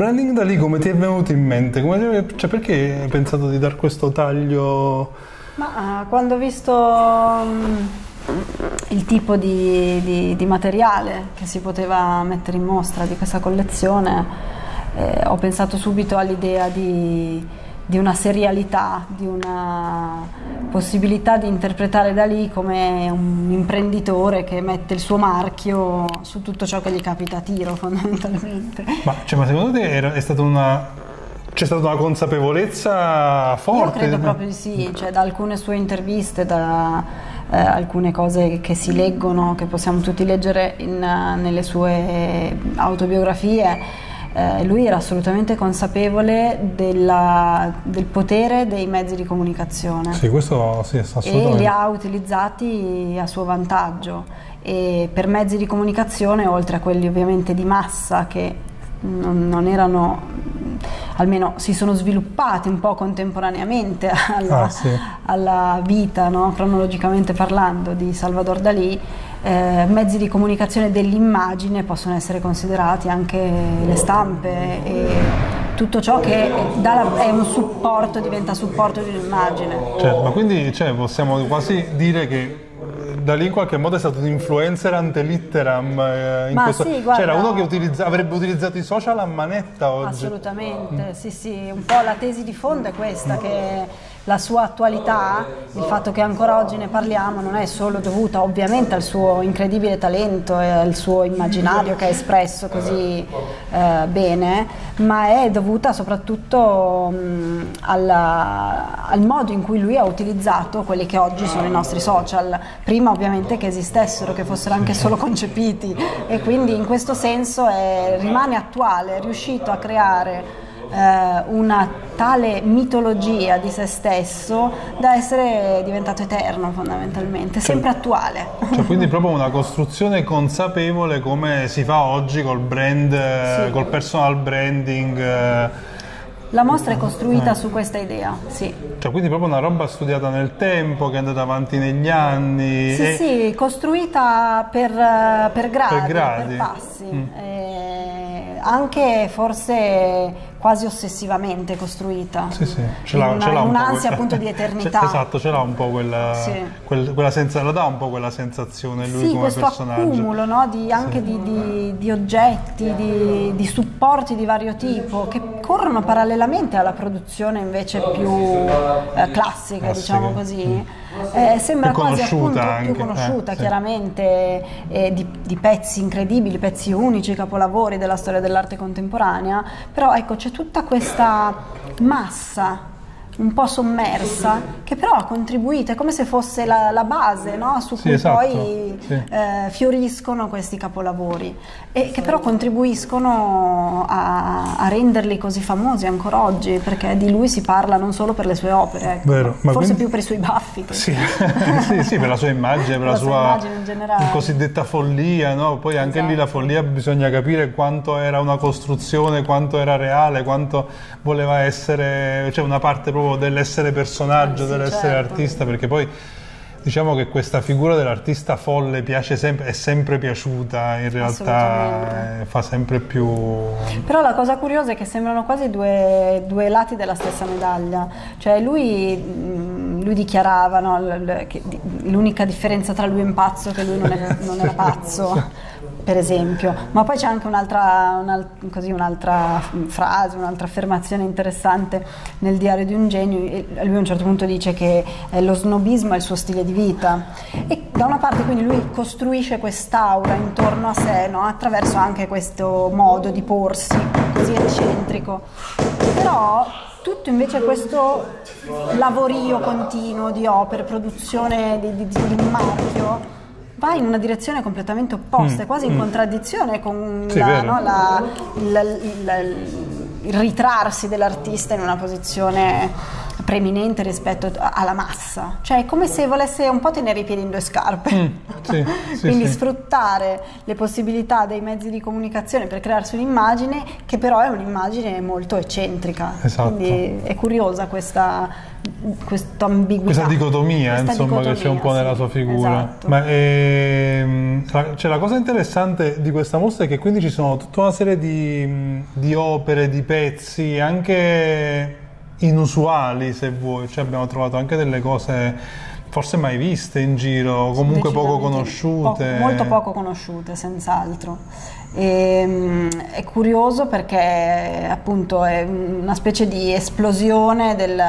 branding da lì come ti è venuto in mente? Come, cioè, perché hai pensato di dar questo taglio? Ma uh, quando ho visto um, il tipo di, di, di, materiale che si poteva mettere in mostra di questa collezione, eh, ho pensato subito all'idea di di una serialità, di una possibilità di interpretare da lì come un imprenditore che mette il suo marchio su tutto ciò che gli capita a tiro fondamentalmente. Ma, cioè, ma secondo te era, è stata una c'è stata una consapevolezza forte? Io credo proprio di sì, cioè, da alcune sue interviste, da eh, alcune cose che si leggono, che possiamo tutti leggere in, nelle sue autobiografie, eh, lui era assolutamente consapevole della, del potere dei mezzi di comunicazione. Sì, questo sì, assolutamente. E li ha utilizzati a suo vantaggio. E per mezzi di comunicazione, oltre a quelli ovviamente di massa che non, non erano almeno si sono sviluppati un po' contemporaneamente alla, ah, sì. alla vita, no? cronologicamente parlando, di Salvador Dalì, eh, mezzi di comunicazione dell'immagine possono essere considerati anche le stampe e tutto ciò che è un supporto, diventa supporto di un'immagine. Certo, ma quindi cioè, possiamo quasi dire che da lì in qualche modo è stato un influencer ante litteram. Eh, Ma questo... sì, guarda... C'era uno che utilizza... avrebbe utilizzato i social a manetta oggi. Assolutamente, mm. sì sì, un po' la tesi di fondo è questa, che la sua attualità, il fatto che ancora oggi ne parliamo, non è solo dovuta ovviamente al suo incredibile talento e al suo immaginario che ha espresso così eh, bene, ma è dovuta soprattutto mh, alla, al modo in cui lui ha utilizzato quelli che oggi sono i nostri social. Prima ovviamente che esistessero, che fossero anche solo concepiti e quindi in questo senso è, rimane attuale, è riuscito a creare eh, una tale mitologia di se stesso da essere diventato eterno fondamentalmente, sempre attuale. Cioè, quindi proprio una costruzione consapevole come si fa oggi col brand, sì. col personal branding. Eh, la mostra è costruita eh. su questa idea, sì. Cioè, quindi proprio una roba studiata nel tempo, che è andata avanti negli anni. Sì, e... sì, costruita per, per, gradi, per, gradi. per passi. Mm. Eh, anche forse quasi ossessivamente costruita. Sì, sì, ce l'ha, una, ce l'ha un'ansia appunto di eternità. esatto, ce l'ha un po' quella, sì. quel, quella sensazione, lo dà un po' quella sensazione lui sì, come questo personaggio. accumulo no? di, anche sì. di, di, di, oggetti, di, di, supporti di vario tipo che corrono parallelamente alla produzione invece più eh, classica, diciamo così. Mm eh, sembra quasi appunto anche. più conosciuta eh, chiaramente eh, di, di, pezzi incredibili, pezzi unici, capolavori della storia dell'arte contemporanea, però ecco c'è tutta questa massa un po' sommersa, che però ha contribuito, è come se fosse la, la base no? su cui esatto, poi sì. eh, fioriscono questi capolavori e che però contribuiscono a, a, renderli così famosi ancora oggi, perché di lui si parla non solo per le sue opere, ecco, Vero, forse quindi... più per i suoi baffi. Sì. sì, sì, per la sua immagine, per la, la sua, sua cosiddetta follia, no? poi anche esatto. lì la esatto. follia bisogna capire quanto era una costruzione, quanto era reale, quanto voleva essere, cioè una parte proprio dell'essere personaggio, sì, dell'essere certo. artista, perché poi diciamo che questa figura dell'artista folle piace sempre, è sempre piaciuta, in realtà eh, fa sempre più... Però la cosa curiosa è che sembrano quasi due, due lati della stessa medaglia, cioè lui, mm, lui dichiarava no, l'unica differenza tra lui e un pazzo è che lui non, è, non era pazzo. per esempio, ma poi c'è anche un'altra, così, un'altra frase, un'altra affermazione interessante nel diario di un genio, lui a un certo punto dice che eh, lo snobismo è il suo stile di vita. E da una parte quindi lui costruisce quest'aura intorno a sé no? attraverso anche questo modo di porsi così eccentrico, però tutto invece questo lavorio continuo di opere, produzione di, di, di marchio va in una direzione completamente opposta, mm. quasi in mm. contraddizione con sì, la, no, la, il, il, ritrarsi dell'artista in una posizione preminente rispetto alla massa, cioè è come se volesse un po' tenere i piedi in due scarpe, mm, sì, sì, quindi sì. sfruttare le possibilità dei mezzi di comunicazione per crearsi un'immagine che però è un'immagine molto eccentrica, esatto. quindi è curiosa questa, questa ambiguità. Questa dicotomia, questa insomma, dicotomia, che c'è un po' nella sua figura. Esatto. Ma ehm, cioè, la cosa interessante di questa mostra è che quindi ci sono tutta una serie di, di opere, di pezzi, anche inusuali se vuoi, cioè abbiamo trovato anche delle cose forse mai viste in giro, comunque poco conosciute. Poco, molto poco conosciute, senz'altro. E, ehm, è curioso perché appunto è una specie di esplosione del,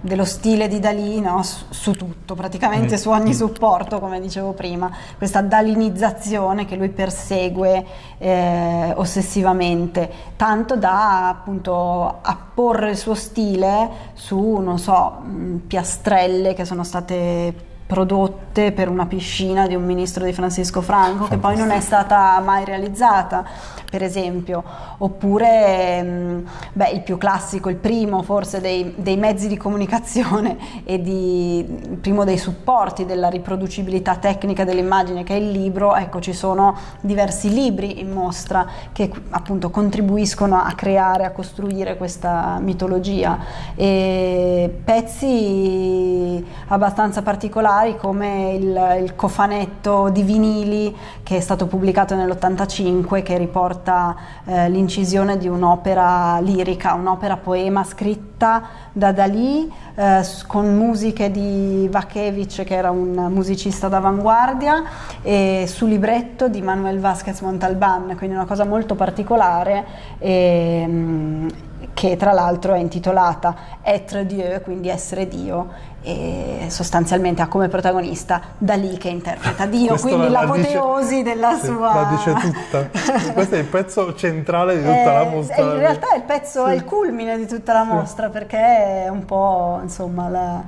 dello stile di Dalì no? su, su, tutto, praticamente mm. su ogni supporto, come dicevo prima, questa dalinizzazione che lui persegue eh, ossessivamente, tanto da appunto apporre il suo stile su, non so, piastrelle che sono state prodotte per una piscina di un ministro di Francisco Franco che poi non è stata mai realizzata per esempio. Oppure mm, beh, il più classico il primo forse dei, dei mezzi di comunicazione e di, il primo dei supporti della riproducibilità tecnica dell'immagine che è il libro. Ecco ci sono diversi libri in mostra che appunto contribuiscono a creare a costruire questa mitologia. E pezzi abbastanza particolari particolari come il, il, cofanetto di vinili che è stato pubblicato nell'85 che riporta eh, l'incisione di un'opera lirica, un'opera poema scritta da Dalì eh, con musiche di Vakevich che era un musicista d'avanguardia e su libretto di Manuel Vázquez Montalbán, quindi una cosa molto particolare. E, mm, che tra l'altro è intitolata Être Dieu, quindi essere Dio, e sostanzialmente ha come protagonista Dalì che interpreta Dio, Questo quindi la, l'apoteosi dice, della sì, sua... La dice tutta, questo è il pezzo centrale di tutta eh, la mostra. In realtà è il pezzo, sì. è il culmine di tutta la mostra sì. perché è un po' insomma la,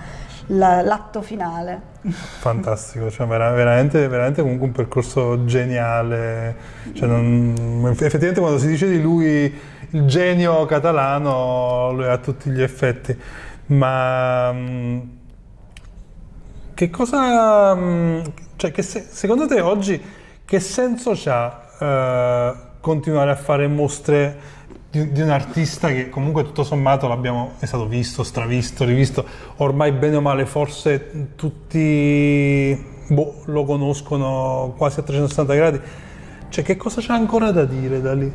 la, l'atto finale. Fantastico, cioè veramente, veramente comunque un percorso geniale, cioè non, effettivamente quando si dice di lui il genio catalano lo è a tutti gli effetti, ma mm, che cosa, mm, cioè che se, secondo te oggi che senso ha eh, continuare a fare mostre di, di, un artista che comunque tutto sommato l'abbiamo, è stato visto, stravisto, rivisto, ormai bene o male forse tutti boh, lo conoscono quasi a 360 gradi, cioè che cosa c'è ancora da dire da lì?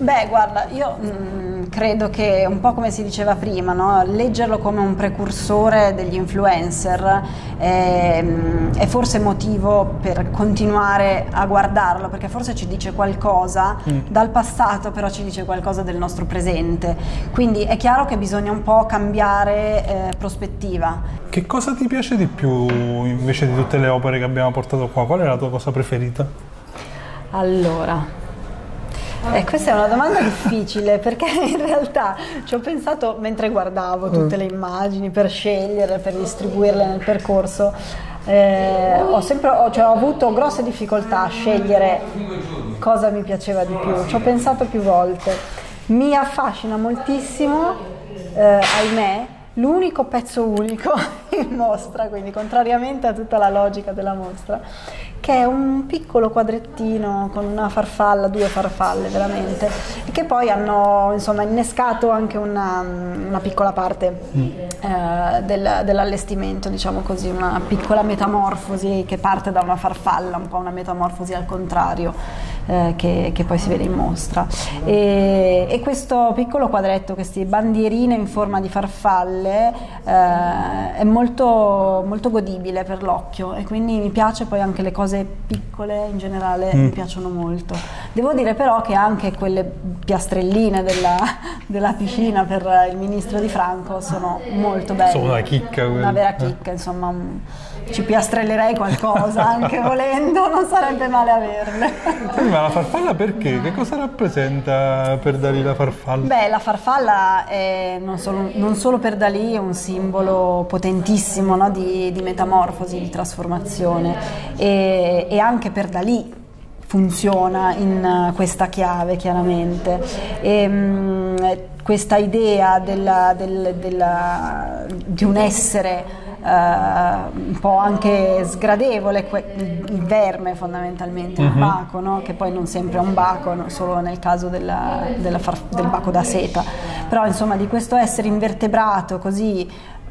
Beh, guarda, io mh, mm, credo che un po' come si diceva prima, no? leggerlo come un precursore degli influencer è, mm, è, forse motivo per continuare a guardarlo, perché forse ci dice qualcosa mm. dal passato, però ci dice qualcosa del nostro presente. Quindi è chiaro che bisogna un po' cambiare eh, prospettiva. Che cosa ti piace di più invece di tutte le opere che abbiamo portato qua? Qual è la tua cosa preferita? Allora, eh, questa è una domanda difficile perché in realtà ci ho pensato mentre guardavo tutte le immagini per scegliere, per distribuirle nel percorso. Eh, ho, sempre, cioè, ho avuto grosse difficoltà a scegliere cosa mi piaceva di più, ci ho pensato più volte. Mi affascina moltissimo, eh, ahimè, l'unico pezzo unico in mostra, quindi contrariamente a tutta la logica della mostra, che è un piccolo quadrettino con una farfalla, due farfalle veramente, e che poi hanno insomma, innescato anche una, una piccola parte mm. eh, del, dell'allestimento, diciamo così, una piccola metamorfosi che parte da una farfalla, un po' una metamorfosi al contrario. Eh, che, che, poi si vede in mostra e, e, questo piccolo quadretto, queste bandierine in forma di farfalle eh, è molto, molto godibile per l'occhio e quindi mi piace poi anche le cose piccole in generale mm. mi piacciono molto. Devo dire però che anche quelle piastrelline della, della piscina per il ministro di Franco sono molto belle. Sono una chicca. Una vera chicca, insomma. Un, ci piastrellerei qualcosa anche volendo, non sarebbe male averle. Sì, ma la farfalla perché? Che cosa rappresenta per Dalì la farfalla? Beh, la farfalla è non solo, non solo per Dalì è un simbolo potentissimo no? di, di, metamorfosi, di trasformazione e, e anche per Dalì funziona in questa chiave chiaramente. E, mh, questa idea della, del, della, di un essere un po' anche sgradevole, il verme fondamentalmente, uh-huh. il mhm. baco, no? che poi non sempre è un baco, no? solo nel caso della, della far, del baco da seta, però insomma di questo essere invertebrato così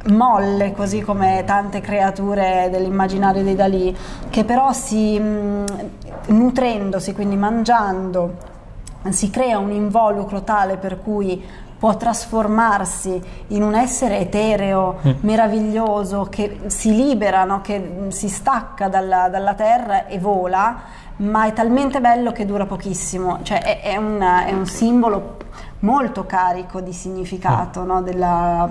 molle, così come tante creature dell'immaginario di Dalì, che però si mh, nutrendosi, quindi mangiando, si crea un involucro tale per cui può trasformarsi in un essere etereo, mm. meraviglioso, che si libera, no? che si stacca dalla, dalla, terra e vola, ma è talmente bello che dura pochissimo, cioè è, è, una, è un simbolo molto carico di significato no? della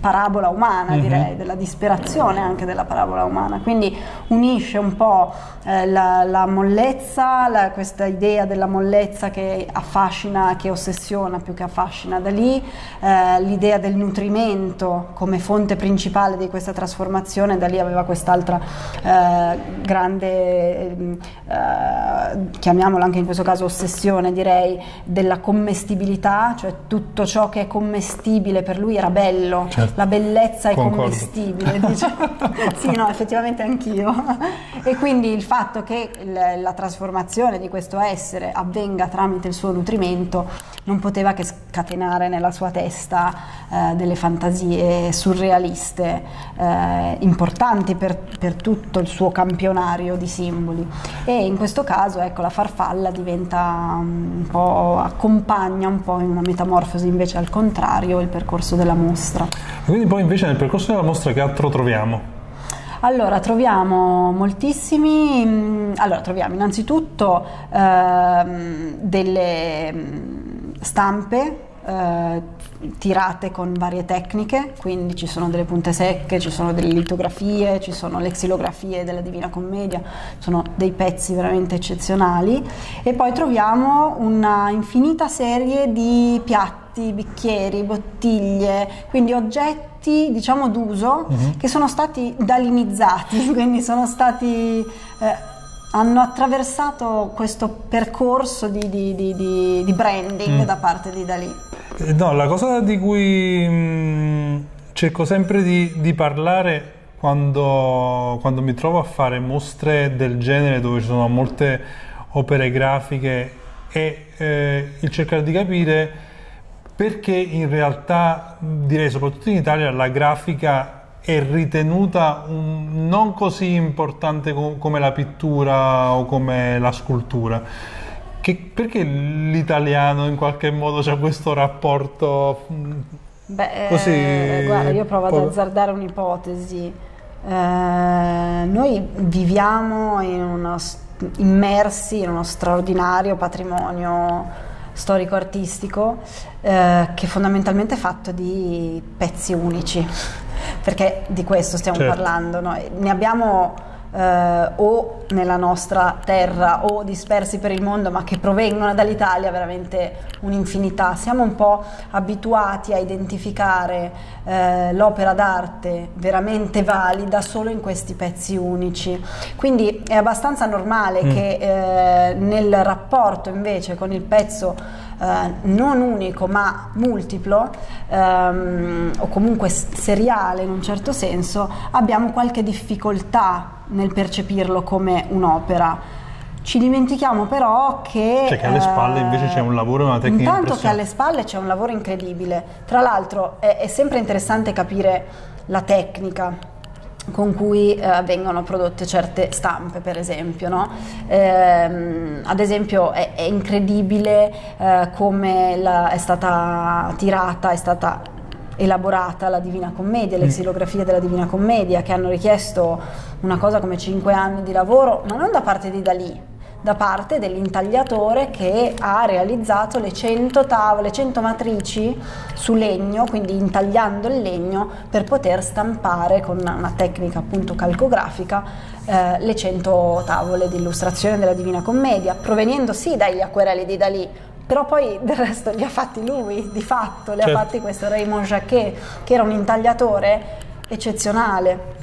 parabola umana, mm-hmm. direi, della disperazione anche della parabola umana. Quindi unisce un po' eh, la, la, mollezza, la, questa idea della mollezza che affascina, che ossessiona più che affascina da lì, eh, l'idea del nutrimento come fonte principale di questa trasformazione, da lì aveva quest'altra eh, grande, eh, chiamiamola anche in questo caso ossessione, direi, della commestibilità cioè tutto ciò che è commestibile per lui era bello, certo. la bellezza è Concordo. commestibile. Dice. sì, no, effettivamente anch'io. e quindi il fatto che la trasformazione di questo essere avvenga tramite il suo nutrimento non poteva che scatenare nella sua testa eh, delle fantasie surrealiste eh, importanti per, per, tutto il suo campionario di simboli. E in questo caso ecco, la farfalla diventa un po', accompagna un po' in una metamorfosi invece al contrario il percorso della mostra. Quindi poi invece nel percorso della mostra che altro troviamo? Allora, troviamo moltissimi, mm, allora troviamo innanzitutto ehm, delle mm, stampe eh, tirate con varie tecniche, quindi ci sono delle punte secche, ci sono delle litografie, ci sono le xilografie della Divina Commedia, sono dei pezzi veramente eccezionali e poi troviamo una infinita serie di piatti, bicchieri, bottiglie, quindi oggetti diciamo d'uso uh-huh. che sono stati dalinizzati, quindi sono stati... Eh, hanno attraversato questo percorso di, di, di, di branding mm. da parte di Dalì. Eh, no, la cosa di cui mh, mm, cerco sempre di, parlare quando, quando, mi trovo a fare mostre del genere dove ci sono molte opere grafiche è eh, il cercare di capire perché in realtà, direi soprattutto in Italia, la grafica è ritenuta un, non così importante com- come la pittura o come la scultura. Che, perché l'italiano in qualche modo ha questo rapporto mm, Beh, così? Eh, guarda, io provo ad azzardare un'ipotesi. Eh, noi viviamo in uno, immersi in uno straordinario patrimonio storico-artistico eh, che fondamentalmente è fatto di pezzi unici perché di questo stiamo certo. parlando. Noi ne abbiamo eh, o nella nostra terra o dispersi per il mondo, ma che provengono dall'Italia veramente un'infinità. Siamo un po' abituati a identificare eh, l'opera d'arte veramente valida solo in questi pezzi unici. Quindi è abbastanza normale mm. che eh, nel rapporto invece con il pezzo eh, non unico ma multiplo ehm, o comunque seriale in un certo senso, abbiamo qualche difficoltà nel percepirlo come un'opera. Ci dimentichiamo però che... Cioè che alle spalle invece c'è un lavoro e una tecnica Intanto che alle spalle c'è un lavoro incredibile. Tra l'altro è, è sempre interessante capire la tecnica con cui eh, vengono prodotte certe stampe, per esempio. No? Eh, ad esempio è, è incredibile eh, come la, è stata tirata, è stata elaborata la Divina Commedia, le mm. xilografie della Divina Commedia, che hanno richiesto una cosa come 5 anni di lavoro, ma non da parte di Dalì, da parte dell'intagliatore che ha realizzato le 100 tavole, 100 matrici su legno, quindi intagliando il legno per poter stampare con una tecnica appunto calcografica eh, le 100 tavole di illustrazione della Divina Commedia, provenendo sì dagli acquerelli di Dalì, però poi del resto li ha fatti lui, di fatto, li certo. ha fatti questo Raymond Jacquet, che era un intagliatore eccezionale.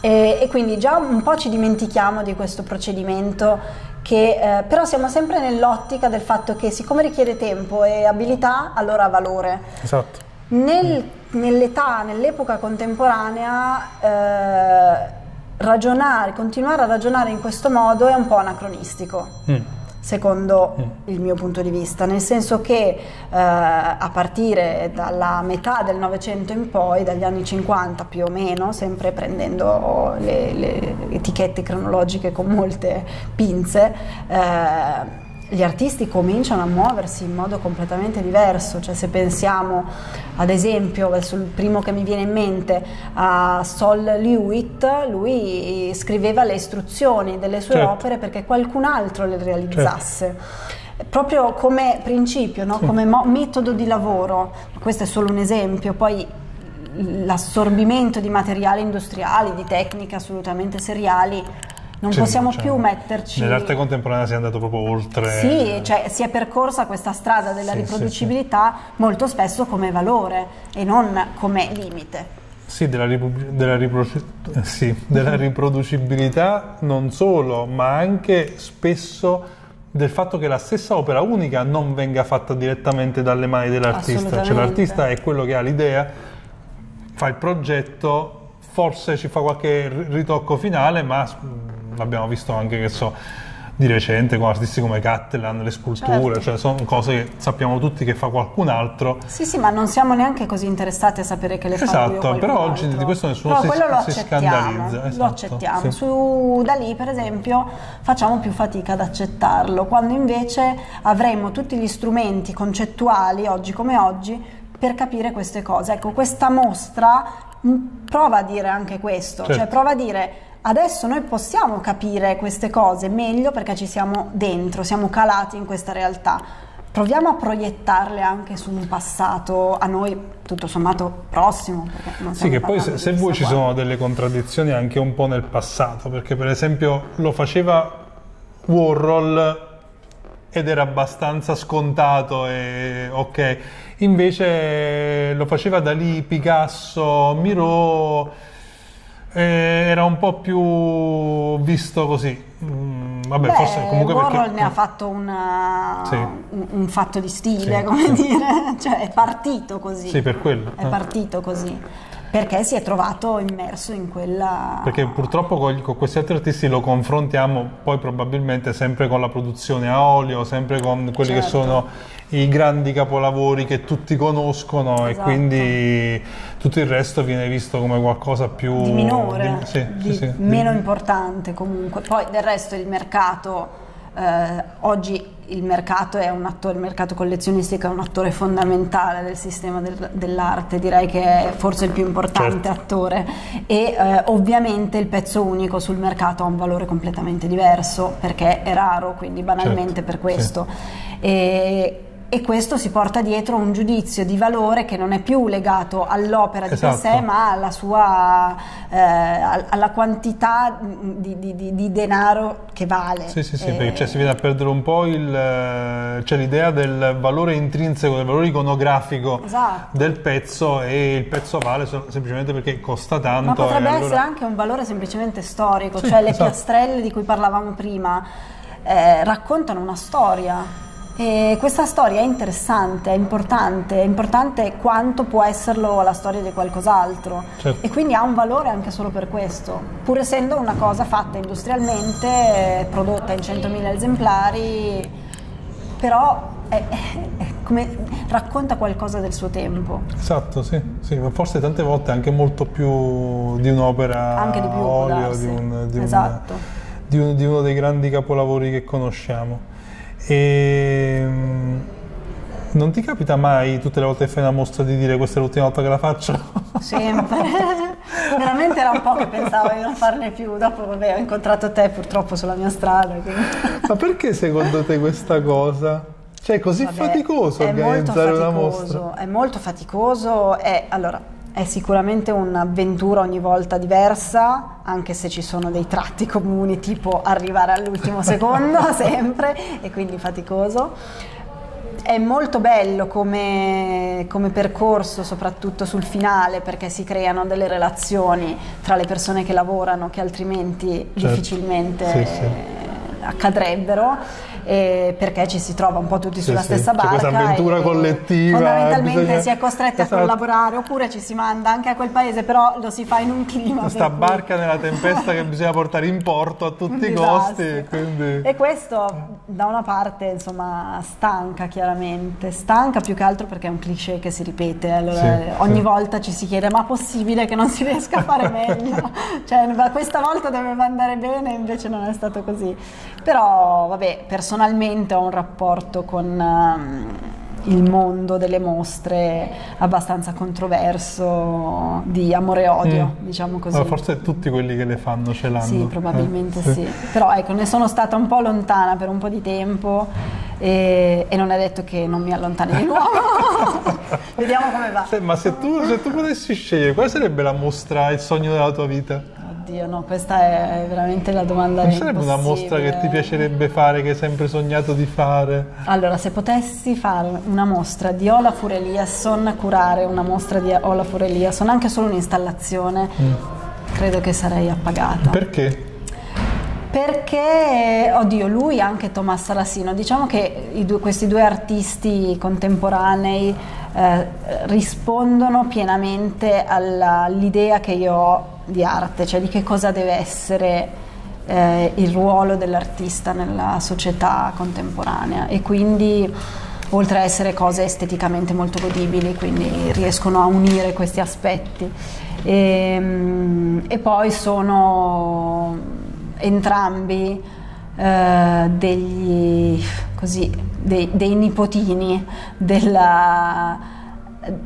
E, e, quindi già un po' ci dimentichiamo di questo procedimento che eh, però siamo sempre nell'ottica del fatto che siccome richiede tempo e abilità, allora ha valore. Esatto. Nel, nell'età, nell'epoca contemporanea, eh, ragionare, continuare a ragionare in questo modo è un po' anacronistico. Mm secondo il mio punto di vista, nel senso che eh, a partire dalla metà del Novecento in poi, dagli anni 50 più o meno, sempre prendendo le, le etichette cronologiche con molte pinze, eh, gli artisti cominciano a muoversi in modo completamente diverso, cioè se pensiamo ad esempio, adesso il primo che mi viene in mente, a Sol Lewitt, lui scriveva le istruzioni delle sue certo. opere perché qualcun altro le realizzasse. Certo. Proprio come principio, no? come metodo di lavoro, questo è solo un esempio, poi l'assorbimento di materiali industriali, di tecniche assolutamente seriali non sì, possiamo cioè, più metterci... Nell'arte contemporanea si è andato proprio oltre... Sì, cioè si è percorsa questa strada della sì, riproducibilità sì, molto spesso come valore e non come limite. Sì della, della, sì, della riproducibilità non solo, ma anche spesso del fatto che la stessa opera unica non venga fatta direttamente dalle mani dell'artista. Cioè l'artista è quello che ha l'idea, fa il progetto, forse ci fa qualche ritocco finale, ma l'abbiamo visto anche che so di recente con artisti come Cattelan, le sculture, certo. cioè sono cose che sappiamo tutti che fa qualcun altro. Sì, sì, ma non siamo neanche così interessati a sapere che le esatto, fa Esatto, però oggi di questo nessuno si, si scandalizza. Esatto, lo accettiamo. Sì. Su da lì, per esempio, facciamo più fatica ad accettarlo, quando invece avremo tutti gli strumenti concettuali, oggi come oggi, per capire queste cose. Ecco, questa mostra prova a dire anche questo, cioè certo. cioè prova a dire Adesso noi possiamo capire queste cose meglio perché ci siamo dentro, siamo calati in questa realtà. Proviamo a proiettarle anche su un passato a noi tutto sommato prossimo. Sì, che poi se, se voi ci sono delle contraddizioni anche un po' nel passato, perché per esempio lo faceva Warhol ed era abbastanza scontato e ok, invece lo faceva Dalì, Picasso, Miro eh, era un po' più visto così. Mm, vabbè, Beh, forse comunque Warhol perché... ne ha fatto una, sì. un, un, fatto di stile, sì, come sì. dire, cioè è partito così. Sì, per quello. È eh. partito così perché si è trovato immerso in quella... Perché purtroppo con, con, questi altri artisti lo confrontiamo poi probabilmente sempre con la produzione a olio, sempre con quelli certo. che sono i grandi capolavori che tutti conoscono esatto. e quindi tutto il resto viene visto come qualcosa più... Di minore, di, sì, di sì, meno di... importante comunque. Poi del resto il mercato eh, oggi il mercato è un attore, il mercato collezionistico è un attore fondamentale del sistema del, dell'arte, direi che è forse il più importante certo. attore e eh, ovviamente il pezzo unico sul mercato ha un valore completamente diverso perché è raro, quindi banalmente certo. per questo. Sì. E, e questo si porta dietro un giudizio di valore che non è più legato all'opera esatto. di per sé ma alla sua eh, alla quantità di, di, di, denaro che vale sì sì sì e... perché cioè, si viene a perdere un po' il, cioè, l'idea del valore intrinseco del valore iconografico esatto. del pezzo e il pezzo vale semplicemente perché costa tanto ma potrebbe allora... essere anche un valore semplicemente storico sì, cioè le esatto. piastrelle di cui parlavamo prima eh, raccontano una storia e questa storia è interessante, è importante, è importante quanto può esserlo la storia di qualcos'altro certo. e quindi ha un valore anche solo per questo, pur essendo una cosa fatta industrialmente, prodotta in 100.000 esemplari, però è, è come, racconta qualcosa del suo tempo. Esatto, sì, sì, forse tante volte anche molto più di un'opera anche di più, olio, di, un, di, esatto. una, di, un, di uno dei grandi capolavori che conosciamo. E ehm, non ti capita mai tutte le volte che fai una mostra di dire questa è l'ultima volta che la faccio? Sempre. Veramente era un po' che pensavo di non farne più. Dopo, vabbè, ho incontrato te purtroppo sulla mia strada. Quindi. Ma perché secondo te questa cosa? Cioè, è così vabbè, faticoso organizzare faticoso, una mostra? È molto faticoso. È, allora, è sicuramente un'avventura ogni volta diversa, anche se ci sono dei tratti comuni, tipo arrivare all'ultimo secondo sempre, e quindi faticoso. È molto bello come, come, percorso, soprattutto sul finale, perché si creano delle relazioni tra le persone che lavorano che altrimenti certo. difficilmente sì, sì. accadrebbero eh, perché ci si trova un po' tutti sulla sì, stessa sì. barca. Questa avventura collettiva. Fondamentalmente bisogna... si è costretti esatto. a collaborare oppure ci si manda anche a quel paese, però lo si fa in un clima. Questa barca cui... nella tempesta che bisogna portare in porto a tutti i costi. Quindi... E questo da una parte insomma stanca chiaramente, stanca più che altro perché è un cliché che si ripete, allora sì, ogni volta ci si chiede ma possibile che non si riesca a fare meglio? cioè questa volta doveva andare bene invece non è stato così. Però vabbè, personalmente personalmente ho un rapporto con um, il mondo delle mostre abbastanza controverso di amore e odio, mm. diciamo così. Allora, forse tutti quelli che le fanno ce l'hanno. Sì, probabilmente eh, sì. sì. Però ecco, ne sono stata un po' lontana per un po' di tempo e, e non è detto che non mi allontani di nuovo. Vediamo come va. ma se tu, se tu potessi scegliere, quale sarebbe la mostra, il sogno della tua vita? Oddio, no, questa è veramente la domanda Non sarebbe una mostra che ti piacerebbe fare, che hai sempre sognato di fare? Allora, se potessi fare una mostra di Olafur Eliasson, curare una mostra di Olafur Eliasson, anche solo un'installazione, mm. credo che sarei appagata. Perché? Perché, oddio, lui e anche Tommaso Sarasino, diciamo che due, questi due artisti contemporanei eh, rispondono pienamente all'idea che io ho di arte, cioè di che cosa deve essere eh, il ruolo dell'artista nella società contemporanea e quindi oltre a essere cose esteticamente molto godibili, quindi riescono a unire questi aspetti. E, ehm, e poi sono entrambi eh, degli, così, dei, dei nipotini della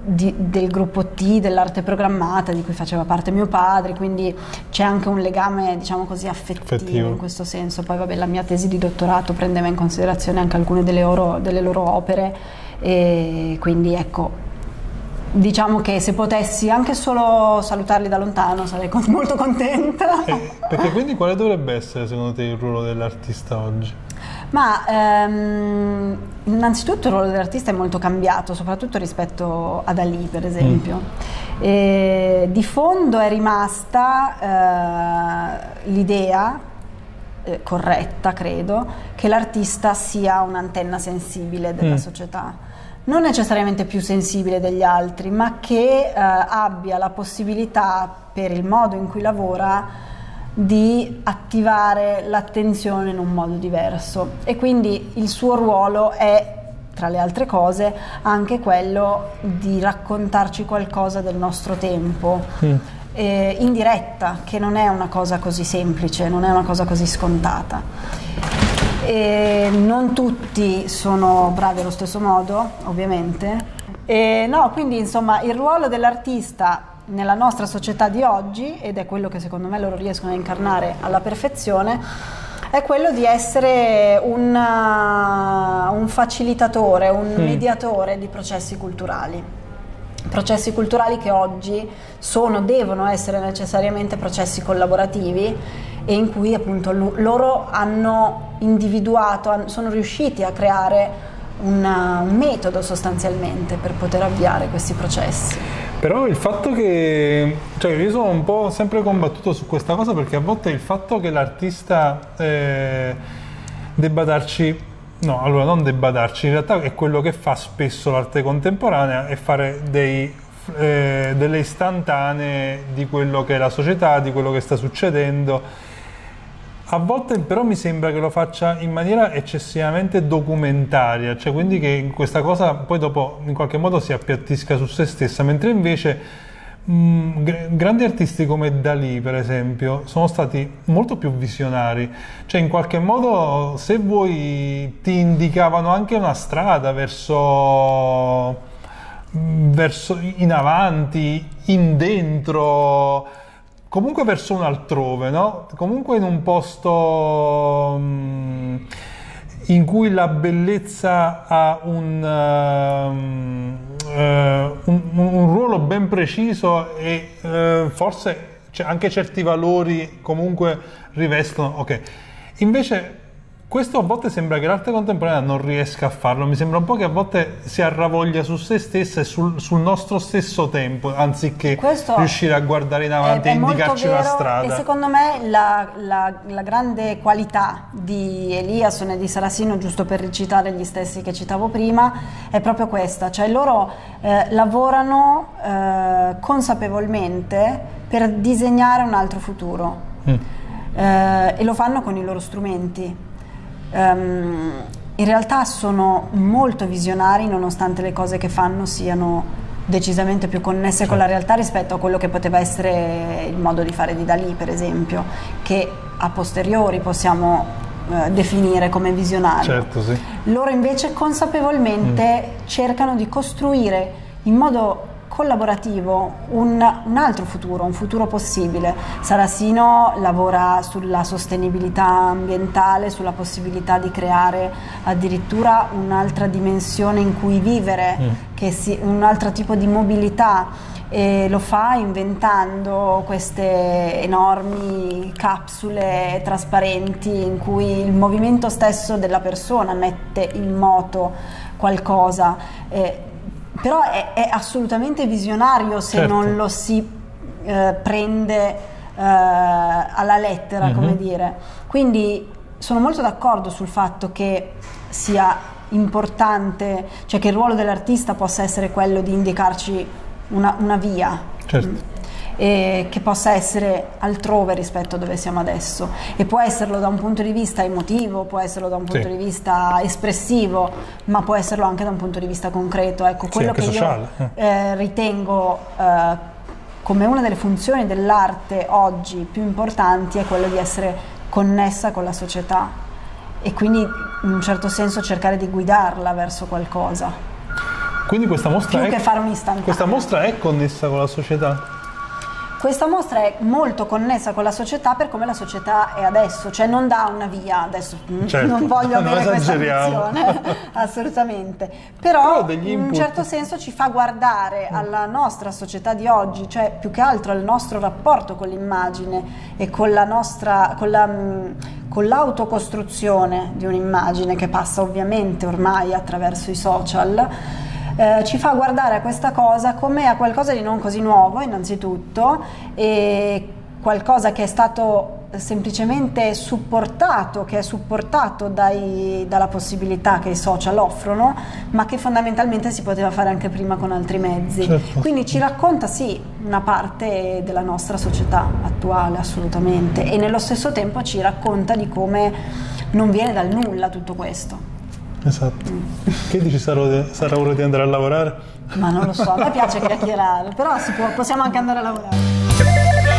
di, del gruppo T dell'arte programmata di cui faceva parte mio padre, quindi c'è anche un legame diciamo così affettivo, affettivo. in questo senso. Poi vabbè la mia tesi di dottorato prendeva in considerazione anche alcune delle loro, delle loro opere e quindi ecco diciamo che se potessi anche solo salutarli da lontano sarei molto contenta. Eh, perché quindi quale dovrebbe essere secondo te il ruolo dell'artista oggi? Ma ehm, innanzitutto il ruolo dell'artista è molto cambiato, soprattutto rispetto ad Ali per esempio. Mm. Di fondo è rimasta eh, l'idea eh, corretta, credo, che l'artista sia un'antenna sensibile della mm. società. Non necessariamente più sensibile degli altri, ma che eh, abbia la possibilità, per il modo in cui lavora, di attivare l'attenzione in un modo diverso. E quindi il suo ruolo è tra le altre cose anche quello di raccontarci qualcosa del nostro tempo mm. eh, in diretta che non è una cosa così semplice non è una cosa così scontata. E non tutti sono bravi allo stesso modo ovviamente. E no quindi insomma il ruolo dell'artista nella nostra società di oggi, ed è quello che secondo me loro riescono a incarnare alla perfezione, è quello di essere un, uh, un facilitatore, un mm. mediatore di processi culturali. Processi culturali che oggi sono, devono essere necessariamente processi collaborativi e in cui appunto loro hanno individuato, sono riusciti a creare una, un metodo sostanzialmente per poter avviare questi processi. Però il fatto che, cioè io sono un po' sempre combattuto su questa cosa perché a volte il fatto che l'artista eh, debba darci, no, allora non debba darci, in realtà è quello che fa spesso l'arte contemporanea, è fare dei, eh, delle istantanee di quello che è la società, di quello che sta succedendo a volte però mi sembra che lo faccia in maniera eccessivamente documentaria, cioè quindi che questa cosa poi dopo in qualche modo si appiattisca su se stessa, mentre invece mh, grandi artisti come Dalì per esempio sono stati molto più visionari, cioè in qualche modo se vuoi ti indicavano anche una strada verso, verso in avanti, in dentro comunque verso un altrove, no? Comunque in un posto um, in cui la bellezza ha un, uh, uh, un, un ruolo ben preciso e uh, forse anche certi valori comunque rivestono. Ok, invece questo a volte sembra che l'arte contemporanea non riesca a farlo, mi sembra un po' che a volte si arravoglia su se stessa e sul, sul nostro stesso tempo, anziché questo riuscire a guardare in avanti e indicarci vero, una strada. E secondo me la, la, la, grande qualità di Eliasson e di Saracino, giusto per ricitare gli stessi che citavo prima, è proprio questa, cioè loro eh, lavorano eh, consapevolmente per disegnare un altro futuro. Mm. Eh, e lo fanno con i loro strumenti um, in realtà sono molto visionari nonostante le cose che fanno siano decisamente più connesse certo. con la realtà rispetto a quello che poteva essere il modo di fare di Dalì per esempio che a posteriori possiamo eh, definire come visionario certo, sì. loro invece consapevolmente mm. cercano di costruire in modo collaborativo un, un, altro futuro, un futuro possibile. Sarasino lavora sulla sostenibilità ambientale, sulla possibilità di creare addirittura un'altra dimensione in cui vivere, mm. si, un altro tipo di mobilità e lo fa inventando queste enormi capsule trasparenti in cui il movimento stesso della persona mette in moto qualcosa. Eh, però è, è assolutamente visionario se certo. non lo si eh, prende eh, alla lettera, mm-hmm. come dire. Quindi sono molto d'accordo sul fatto che sia importante, cioè che il ruolo dell'artista possa essere quello di indicarci una, una via. Certo e che possa essere altrove rispetto a dove siamo adesso e può esserlo da un punto di vista emotivo, può esserlo da un punto sì. di vista espressivo, ma può esserlo anche da un punto di vista concreto. Ecco, quello sì, che sociale. io eh. eh, ritengo eh, come una delle funzioni dell'arte oggi più importanti è quello di essere connessa con la società e quindi in un certo senso cercare di guidarla verso qualcosa. Quindi questa mostra, più è, che fare questa mostra è connessa con la società? Questa mostra è molto connessa con la società per come la società è adesso, cioè non dà una via, adesso certo, non voglio avere questa visione, assolutamente, però, però in un certo senso ci fa guardare alla nostra società di oggi, cioè più che altro al nostro rapporto con l'immagine e con la nostra, con la, con l'autocostruzione di un'immagine che passa ovviamente ormai attraverso i social eh, ci fa guardare a questa cosa come a qualcosa di non così nuovo innanzitutto e qualcosa che è stato semplicemente supportato, che è supportato dai, dalla possibilità che i social offrono, ma che fondamentalmente si poteva fare anche prima con altri mezzi. Certo. Quindi ci racconta sì una parte della nostra società attuale assolutamente e nello stesso tempo ci racconta di come non viene dal nulla tutto questo. Esatto. Che dici sarà, sarà ora di andare a lavorare? Ma non lo so, a me piace chiacchierare, però può, possiamo anche andare a lavorare.